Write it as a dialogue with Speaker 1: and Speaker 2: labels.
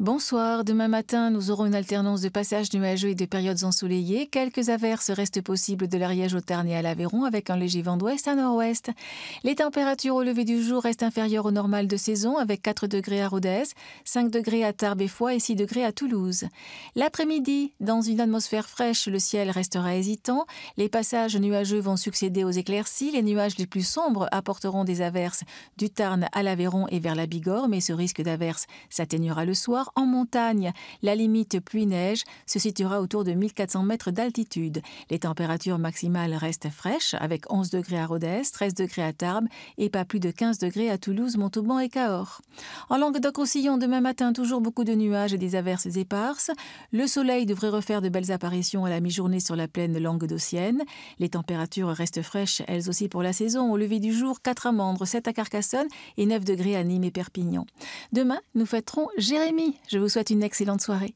Speaker 1: Bonsoir. Demain matin, nous aurons une alternance de passages nuageux et de périodes ensoleillées. Quelques averses restent possibles de l'Ariège au Tarn et à l'Aveyron avec un léger vent d'ouest à nord-ouest. Les températures au lever du jour restent inférieures au normal de saison avec 4 degrés à Rodez, 5 degrés à Tarbes et Foix et 6 degrés à Toulouse. L'après-midi, dans une atmosphère fraîche, le ciel restera hésitant. Les passages nuageux vont succéder aux éclaircies. Les nuages les plus sombres apporteront des averses du Tarn à l'Aveyron et vers la Bigorre, mais ce risque d'averse s'atténuera le soir en montagne. La limite pluie-neige se situera autour de 1400 mètres d'altitude. Les températures maximales restent fraîches avec 11 degrés à Rodez, 13 degrés à Tarbes et pas plus de 15 degrés à Toulouse, Montauban et Cahors. En Languedoc-Roussillon, demain matin, toujours beaucoup de nuages et des averses éparses. Le soleil devrait refaire de belles apparitions à la mi-journée sur la plaine languedocienne. Les températures restent fraîches, elles aussi pour la saison. Au lever du jour, 4 à Mandres, 7 à Carcassonne et 9 degrés à Nîmes et Perpignan. Demain, nous fêterons Jérémie. Je vous souhaite une excellente soirée.